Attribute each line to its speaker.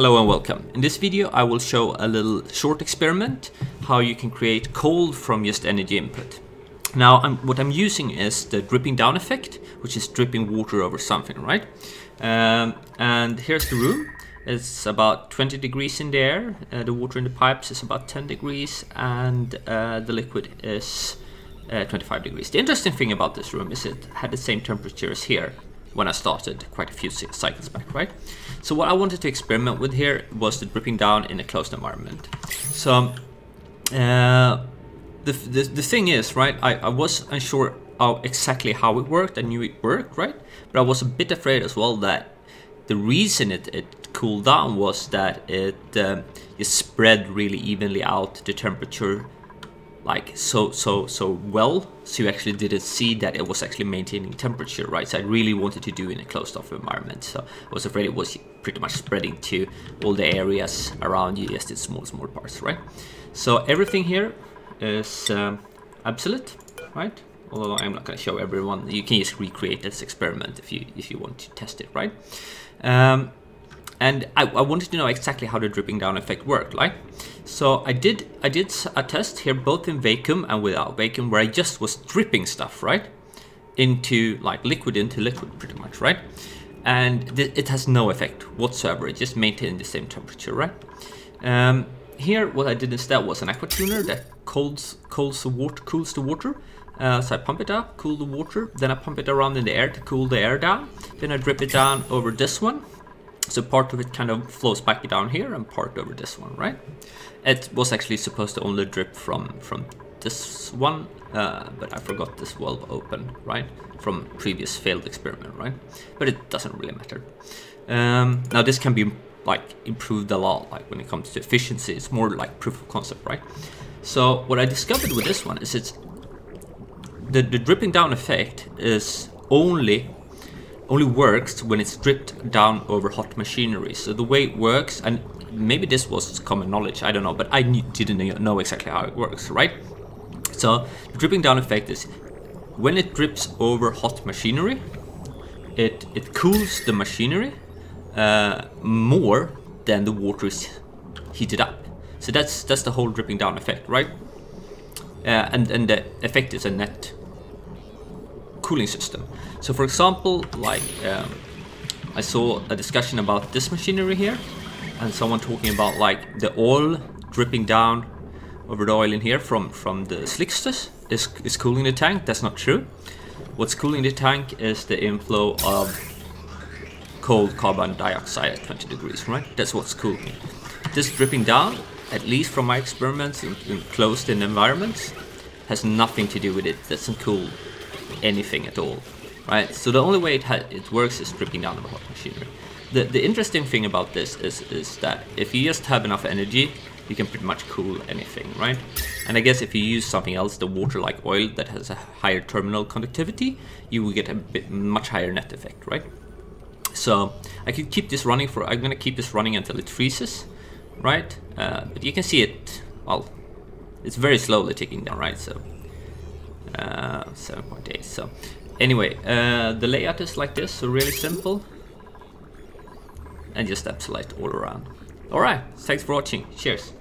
Speaker 1: Hello and welcome. In this video I will show a little short experiment how you can create cold from just energy input. Now I'm, what I'm using is the dripping down effect which is dripping water over something, right? Um, and here's the room. It's about 20 degrees in the air, uh, the water in the pipes is about 10 degrees and uh, the liquid is uh, 25 degrees. The interesting thing about this room is it had the same temperature as here when I started quite a few cycles back, right? So what I wanted to experiment with here was the dripping down in a closed environment. So uh, the, the, the thing is, right, I, I was unsure of exactly how it worked. I knew it worked, right? But I was a bit afraid as well that the reason it, it cooled down was that it, um, it spread really evenly out the temperature like so so so well so you actually didn't see that it was actually maintaining temperature right? So I really wanted to do in a closed off environment. So I was afraid it was pretty much spreading to all the areas around you just in small small parts right? So everything here is um, absolute right? Although I'm not going to show everyone. You can just recreate this experiment if you if you want to test it right? Um, and I, I, wanted to know exactly how the dripping down effect worked, right? So I did I did a test here both in vacuum and without vacuum where I just was dripping stuff, right? Into like liquid into liquid pretty much, right? And it has no effect whatsoever, it just maintained the same temperature, right? Um, here what I did instead was an aqua tuner that cools, cools the water, cools the water. Uh, so I pump it up, cool the water, then I pump it around in the air to cool the air down. Then I drip it down over this one, so part of it kind of flows back down here and part over this one, right? It was actually supposed to only drip from, from this one, uh, but I forgot this valve open, right? From previous failed experiment, right? But it doesn't really matter. Um, now this can be like improved a lot, like when it comes to efficiency, it's more like proof of concept, right? So what I discovered with this one is it's the, the dripping down effect is only only works when it's stripped down over hot machinery. So the way it works, and maybe this was common knowledge, I don't know, but I didn't know exactly how it works, right? So the dripping down effect is when it drips over hot machinery, it, it cools the machinery uh, more than the water is heated up. So that's that's the whole dripping down effect, right? Uh, and, and the effect is a net cooling system. So for example, like um, I saw a discussion about this machinery here and someone talking about like the oil dripping down over the oil in here from, from the slicksters is, is cooling the tank. That's not true. What's cooling the tank is the inflow of cold carbon dioxide at 20 degrees, right? That's what's cooling. This dripping down, at least from my experiments in, in closed in environments, has nothing to do with it. That's not cool anything at all, right? So the only way it, it works is stripping down the hot machinery. The, the interesting thing about this is, is that if you just have enough energy, you can pretty much cool anything, right? And I guess if you use something else, the water like oil that has a higher thermal conductivity, you will get a bit much higher net effect, right? So I could keep this running for, I'm gonna keep this running until it freezes, right? Uh, but you can see it, well, it's very slowly ticking down, right? So uh, 7.8 so anyway uh, the layout is like this so really simple. And just encapsulate all around. Alright thanks for watching. Cheers